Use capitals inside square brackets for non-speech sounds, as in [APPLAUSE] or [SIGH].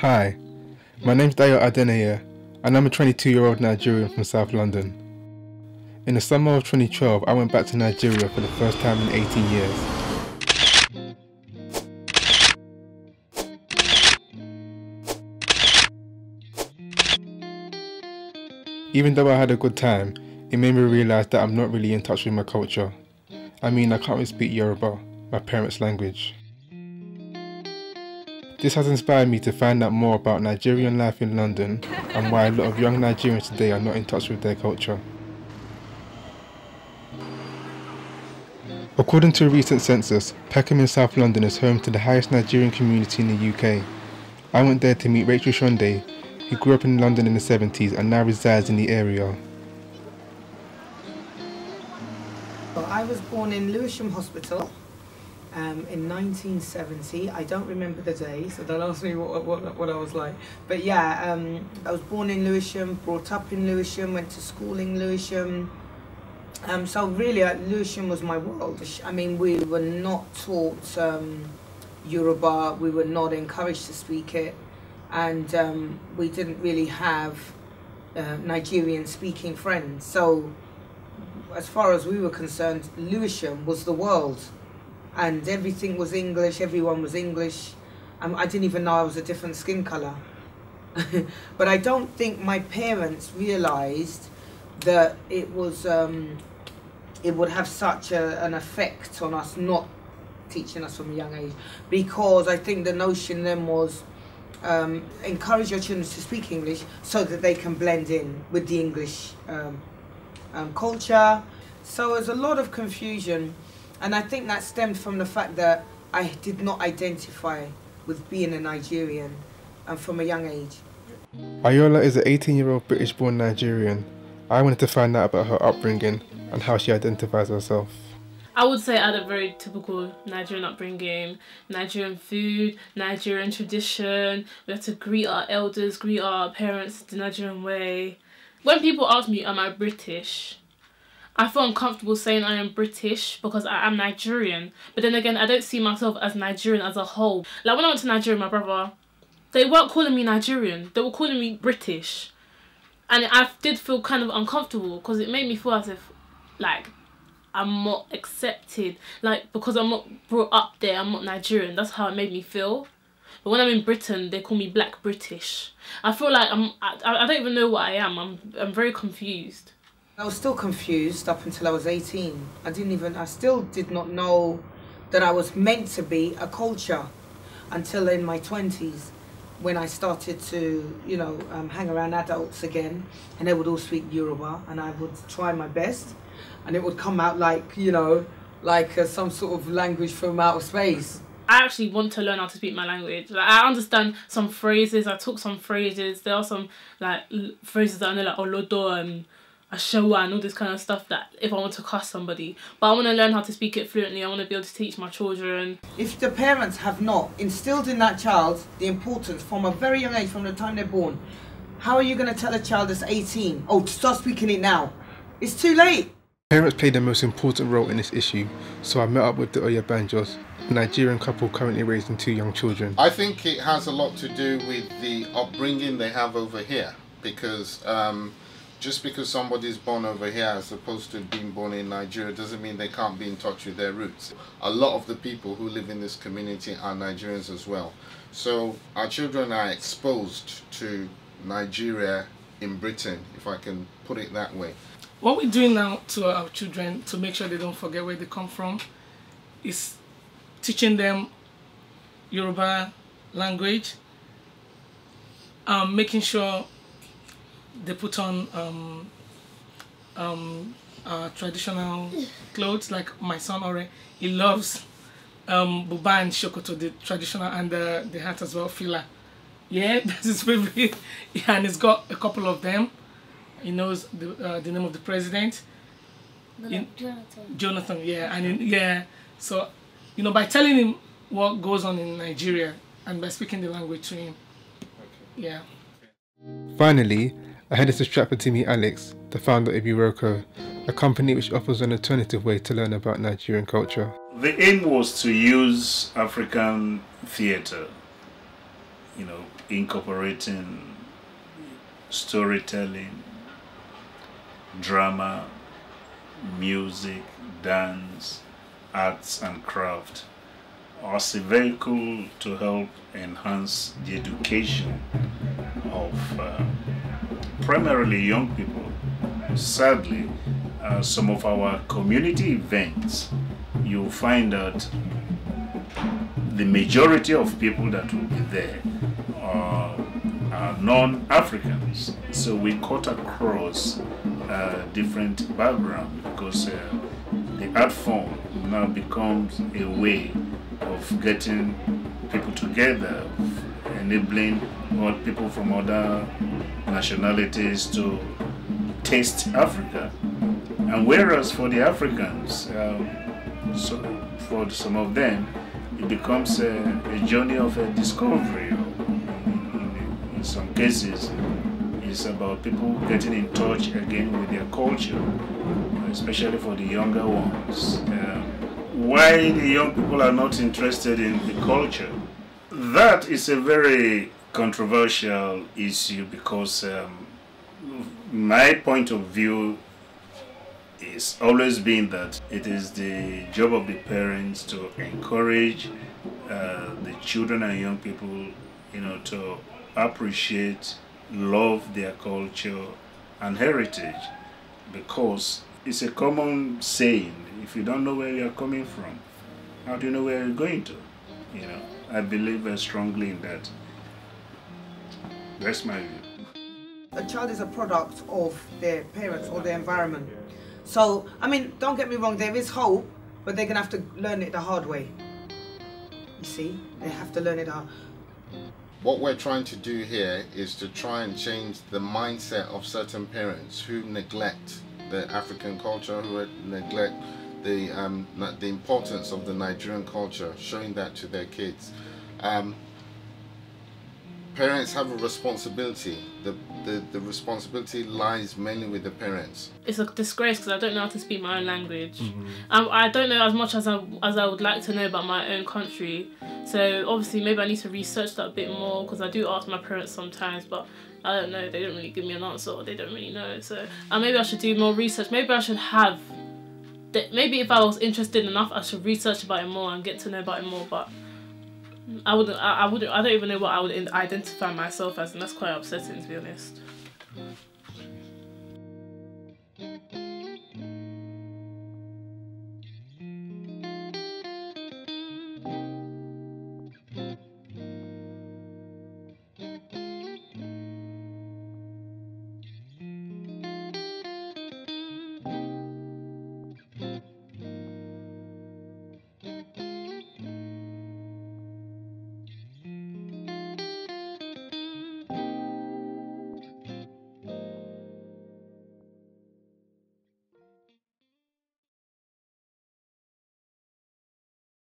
Hi, my name's Dayo Adeneye, and I'm a 22 year old Nigerian from South London. In the summer of 2012, I went back to Nigeria for the first time in 18 years. Even though I had a good time, it made me realise that I'm not really in touch with my culture. I mean, I can't really speak Yoruba, my parents' language. This has inspired me to find out more about Nigerian life in London and why a lot of young Nigerians today are not in touch with their culture. According to a recent census, Peckham in South London is home to the highest Nigerian community in the UK. I went there to meet Rachel Shonde, who grew up in London in the 70s and now resides in the area. I was born in Lewisham Hospital um, in 1970. I don't remember the day, so don't ask me what, what, what I was like. But yeah, um, I was born in Lewisham, brought up in Lewisham, went to school in Lewisham. Um, so really, uh, Lewisham was my world. I mean, we were not taught um, Yoruba, we were not encouraged to speak it and um, we didn't really have uh, Nigerian speaking friends. So, as far as we were concerned, Lewisham was the world, and everything was English, everyone was English. Um, I didn't even know I was a different skin colour. [LAUGHS] but I don't think my parents realised that it was um, it would have such a, an effect on us not teaching us from a young age because I think the notion then was um, encourage your children to speak English so that they can blend in with the English um, um, culture. So there's a lot of confusion, and I think that stemmed from the fact that I did not identify with being a Nigerian and from a young age. Ayola is an 18 year old British born Nigerian. I wanted to find out about her upbringing and how she identifies herself. I would say I had a very typical Nigerian upbringing, Nigerian food, Nigerian tradition. We had to greet our elders, greet our parents the Nigerian way. When people ask me, am I British? I feel uncomfortable saying I am British because I am Nigerian. But then again, I don't see myself as Nigerian as a whole. Like when I went to Nigeria, my brother, they weren't calling me Nigerian. They were calling me British. And I did feel kind of uncomfortable because it made me feel as if, like, I'm not accepted. Like because I'm not brought up there, I'm not Nigerian. That's how it made me feel. But when I'm in Britain, they call me Black British. I feel like I'm. I, I don't even know what I am. I'm. I'm very confused. I was still confused up until I was 18. I didn't even. I still did not know that I was meant to be a culture until in my 20s when I started to, you know, um, hang around adults again, and they would all speak Yoruba, and I would try my best and it would come out like you know like uh, some sort of language from outer space I actually want to learn how to speak my language. Like I understand some phrases. I took some phrases. There are some like phrases that I know like olodo and ashawo and all this kind of stuff that if I want to cuss somebody. But I want to learn how to speak it fluently. I want to be able to teach my children. If the parents have not instilled in that child the importance from a very young age, from the time they're born, how are you going to tell a child that's 18, oh, start speaking it now? It's too late. Parents play the most important role in this issue, so I met up with the Oyabanjos, a Nigerian couple currently raising two young children. I think it has a lot to do with the upbringing they have over here, because um, just because somebody's born over here as opposed to being born in Nigeria doesn't mean they can't be in touch with their roots. A lot of the people who live in this community are Nigerians as well. So our children are exposed to Nigeria in Britain, if I can put it that way. What we're doing now to our children to make sure they don't forget where they come from is teaching them Yoruba language, um, making sure they put on um, um, uh, traditional clothes like my son Ore, he loves um, buba and shokoto, the traditional, and the, the hat as well, fila. Yeah, [LAUGHS] that's his favorite, and he's got a couple of them. He knows the uh, the name of the president. In, Jonathan. Jonathan, yeah, and in, yeah. So, you know, by telling him what goes on in Nigeria and by speaking the language to him, yeah. Finally, I headed to Stratford to meet Alex, the founder of Iroko, a company which offers an alternative way to learn about Nigerian culture. The aim was to use African theatre you know, incorporating storytelling, drama, music, dance, arts and craft as a vehicle to help enhance the education primarily young people. Sadly, uh, some of our community events, you'll find that the majority of people that will be there are, are non-Africans. So we cut across uh, different background because uh, the art form now becomes a way of getting people together, enabling people from other nationalities to taste Africa. And whereas for the Africans, um, so for some of them, it becomes a, a journey of a discovery. In, some cases, it's about people getting in touch again with their culture, especially for the younger ones. Um, why the young people are not interested in the culture? That is a very controversial issue because um, my point of view is always been that it is the job of the parents to encourage uh, the children and young people, you know, to appreciate, love their culture and heritage because it's a common saying if you don't know where you're coming from how do you know where you're going to? You know i believe very strongly in that that's my view. A child is a product of their parents or their environment. So i mean don't get me wrong there is hope but they're gonna have to learn it the hard way. You see? They have to learn it hard. What we're trying to do here is to try and change the mindset of certain parents who neglect the African culture, who neglect the um, the importance of the Nigerian culture, showing that to their kids. Um, parents have a responsibility. The, the, the responsibility lies mainly with the parents. It's a disgrace because I don't know how to speak my own language. Mm-hmm. Um, I don't know as much as I, as I would like to know about my own country. So obviously maybe I need to research that a bit more because I do ask my parents sometimes, but I don't know. They don't really give me an answer or they don't really know. So uh, maybe I should do more research. Maybe I should have maybe if I was interested enough, I should research about it more and get to know about it more. But I wouldn't. I, I wouldn't. I don't even know what I would identify myself as, and that's quite upsetting to be honest.